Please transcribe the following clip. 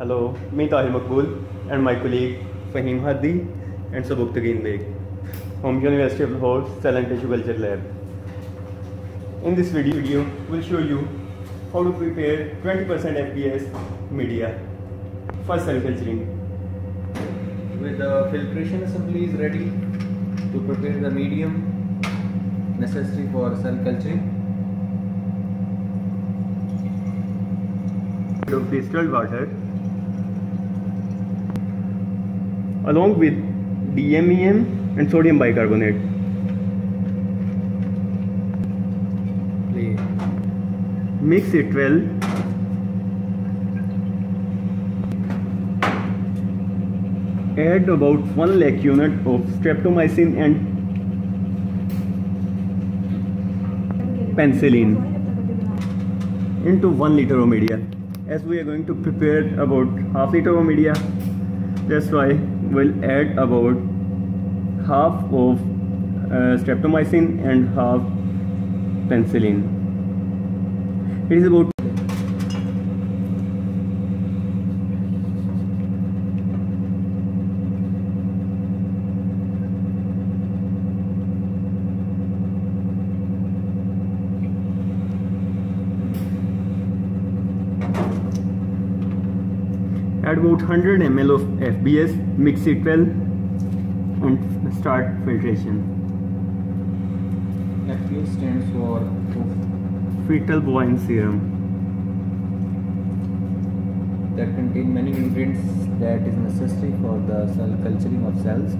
Hello, me Tahir Makbul and my colleague Faheem Hadi and Sabuk Tageen Beg from University of Lahore Cell and Tissue Culture Lab. In this video, we'll show you how to prepare 20% FBS media for cell culturing. With the filtration assembly is ready to prepare the medium necessary for cell culturing. distilled water along with DMEM and sodium bicarbonate. Mix it well. Add about 1 lakh unit of streptomycin and penicillin into 1 liter of media. As we are going to prepare about half liter of media, that's why we'll add about half of uh, streptomycin and half penicillin. It is about add about 100 ml of FBS, mix it well and start filtration. FBS stands for Fetal bovine serum. that contain many nutrients that is necessary for the cell culturing of cells